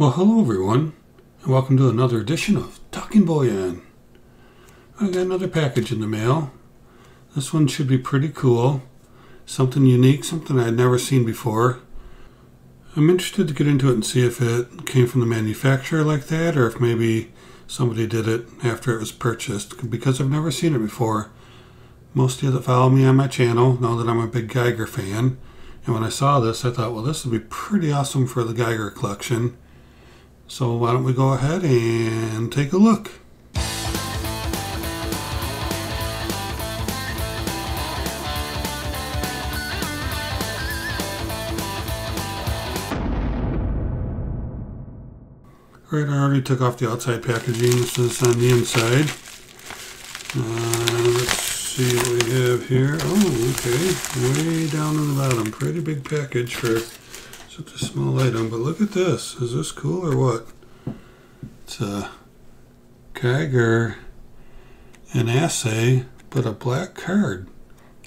Well, hello everyone, and welcome to another edition of Talking Bullion. I got another package in the mail. This one should be pretty cool. Something unique, something I'd never seen before. I'm interested to get into it and see if it came from the manufacturer like that, or if maybe somebody did it after it was purchased, because I've never seen it before. Most of you that follow me on my channel know that I'm a big Geiger fan, and when I saw this, I thought, well, this would be pretty awesome for the Geiger collection. So why don't we go ahead and take a look. Alright, I already took off the outside packaging. This is on the inside. Uh, let's see what we have here. Oh, okay. Way down in the bottom. Pretty big package for such a small item, but look at this. Is this cool or what? It's a Geiger, an assay, but a black card.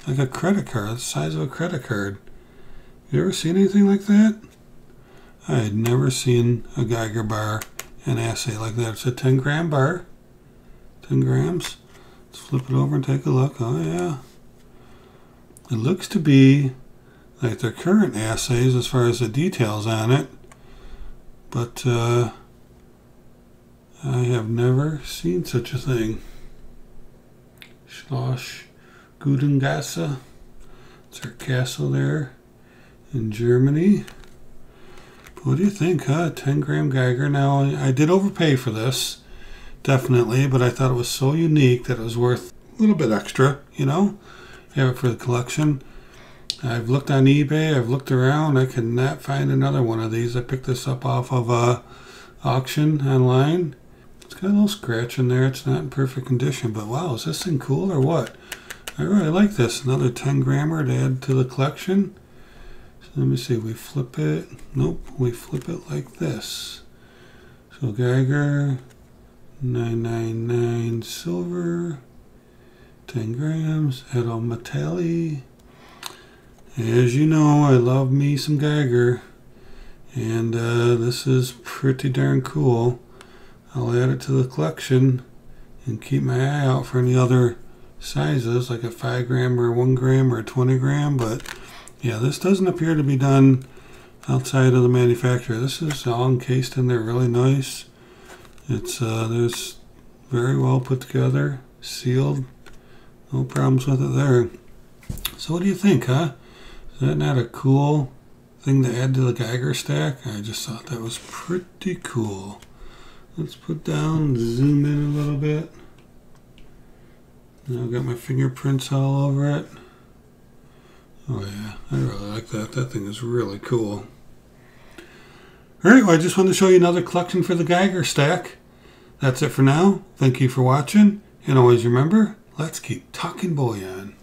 Like a credit card, the size of a credit card. You ever seen anything like that? I had never seen a Geiger bar, an assay like that. It's a 10 gram bar. 10 grams. Let's flip it over and take a look. Oh, yeah. It looks to be like their current assays as far as the details on it, but uh, I have never seen such a thing. Schloss Güldengossa. It's our castle there in Germany. What do you think, huh? 10 gram Geiger. Now, I did overpay for this, definitely, but I thought it was so unique that it was worth a little bit extra, you know? Have it for the collection. I've looked on eBay, I've looked around, I cannot find another one of these. I picked this up off of a auction online. It's got a little scratch in there, it's not in perfect condition, but wow, is this thing cool or what? I really like this. Another 10 grammer to add to the collection. So let me see, we flip it. Nope, we flip it like this. So Geiger, 999 silver, 10 grams, Edelmetalle. As you know, I love me some Geiger, and uh, this is pretty darn cool. I'll add it to the collection and keep my eye out for any other sizes, like a 5 gram or 1 gram or a 20 gram, but yeah, this doesn't appear to be done outside of the manufacturer. This is all encased in there really nice. It's uh, there's very well put together, sealed, no problems with it there. So what do you think, huh? Is that a cool thing to add to the Geiger stack? I just thought that was pretty cool. Let's put down, zoom in a little bit. Now I've got my fingerprints all over it. Oh yeah, I really like that. That thing is really cool. Alright, well I just wanted to show you another collection for the Geiger stack. That's it for now. Thank you for watching. And always remember, let's keep talking bullion.